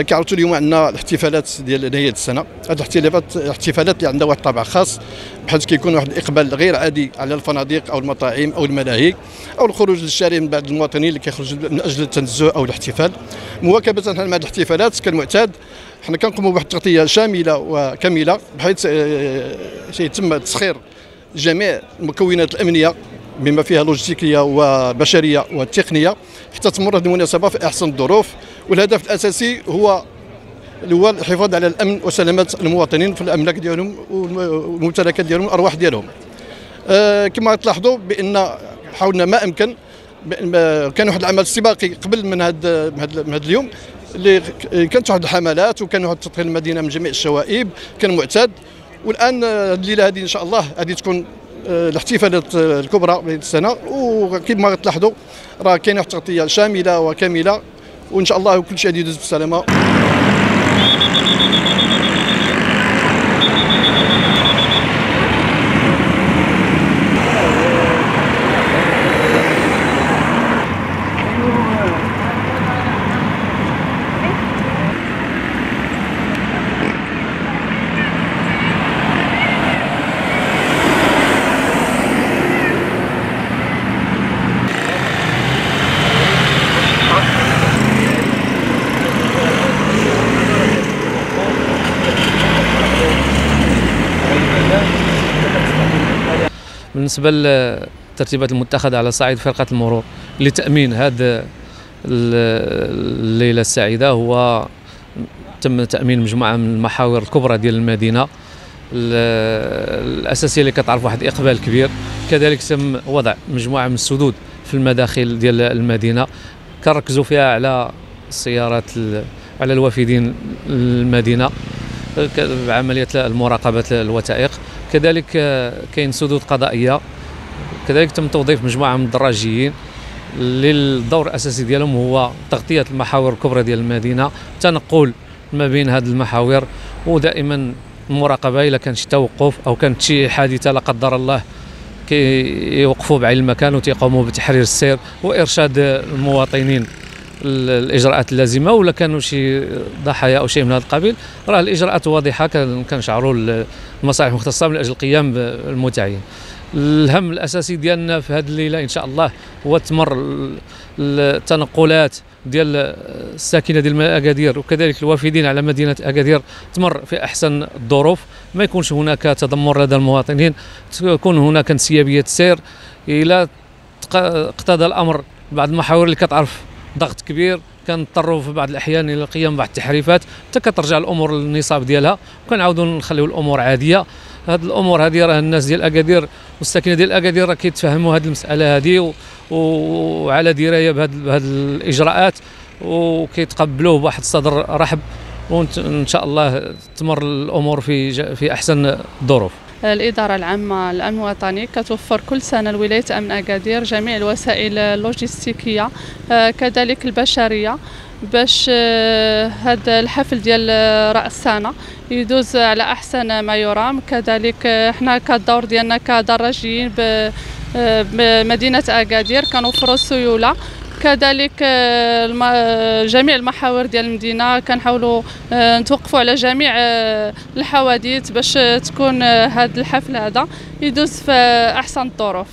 كعرفتوا اليوم عندنا الاحتفالات ديال نهاية السنة. هذه الاحتفالات الاحتفالات اللي عندها واحد الطابع خاص بحيث كيكون واحد الإقبال غير عادي على الفنادق أو المطاعم أو الملاهي أو الخروج للشارع من بعض المواطنين اللي كيخرجوا من أجل التنزه أو الاحتفال. مواكبة مع الاحتفالات كالمعتاد حنا كنقوموا بواحد التغطية شاملة وكاملة بحيث سيتم تسخير جميع المكونات الأمنية بما فيها لوجستيكية وبشرية وتقنية حتى تمر هذه المناسبة في أحسن الظروف والهدف الأساسي هو هو الحفاظ على الأمن وسلامة المواطنين في الأملاك ديالهم والممتلكات ديالهم والارواح ديالهم. آه كما تلاحظوا بأن حاولنا ما أمكن كان واحد العمل استباقي قبل من هذا من هذا اليوم اللي كانت واحد الحملات وكان واحد تطهير المدينة من جميع الشوائب كان معتاد والآن الليلة هذه إن شاء الله هذه تكون آه، الاحتفالات الكبرى السنة. وكما تلاحظوا راه كاينة التغطية شاملة وكاملة وإن شاء الله كل شيء يدوز بالسلامه بالنسبة للترتيبات المتخذة على صعيد فرقة المرور لتأمين هذا الليلة السعيدة هو تم تأمين مجموعة من المحاور الكبرى ديال المدينة. الأساسية اللي كتعرف واحد إقبال كبير كذلك تم وضع مجموعة من السدود في المداخل ديال المدينة. كنركزوا فيها على السيارات على الوافدين المدينة بعمليه المراقبة الوثائق. كذلك كاين سدود قضائية. كذلك تم توظيف مجموعة من الدراجيين اللي الدور الأساسي ديالهم هو تغطية المحاور الكبرى ديال المدينة. تنقل ما بين هذه المحاور ودائما المراقبه اذا كان شي توقف أو كانت شي حادثة لا قدر الله كيوقفوا بعين المكان وتيقوموا بتحرير السير وإرشاد المواطنين. الإجراءات اللازمة ولا كانوا شي ضحايا أو شيء من هذا القبيل. راه الإجراءات واضحة كنشعروا المصالح المختصه من أجل القيام بالمتعين. الهم الأساسي ديالنا في هذه الليلة إن شاء الله هو تمر التنقلات ديال الساكنة ديال أكادير وكذلك الوافدين على مدينة أكادير تمر في أحسن الظروف. ما يكونش هناك تذمر لدى المواطنين تكون هناك انسيابية السير إلى اقتضى الأمر بعض المحاور اللي كتعرف ضغط كبير كنضطروا في بعض الأحيان إلى القيام ببعض التحريفات. حتى كترجع الأمور للنصاب ديالها. وكنعاودوا نخليو الأمور عادية. هذه الأمور هذه راه الناس ديال أكادير والساكنه ديال أكادير راه كيتفهموا هذه المسألة هذه وعلى دراية بهذه الإجراءات. وكيتقبلوه بواحد الصدر رحب. وإن شاء الله تمر الأمور في في أحسن الظروف الإدارة العامة للأمن الوطني كتوفر كل سنة لولاية أمن أكادير جميع الوسائل اللوجستيكية آه، كذلك البشرية باش هذا الحفل ديال رأس السنة يدوز على أحسن ما يرام. كذلك إحنا كدور ديالنا كدراجيين بمدينة أكادير كنوفروا السيولة كذلك آه، جميع المحاور ديال المدينة كنحاولوا آه، نتوقفوا على جميع آه، الحوادث باش تكون هذا الحفل هذا يدوز في أحسن الظروف.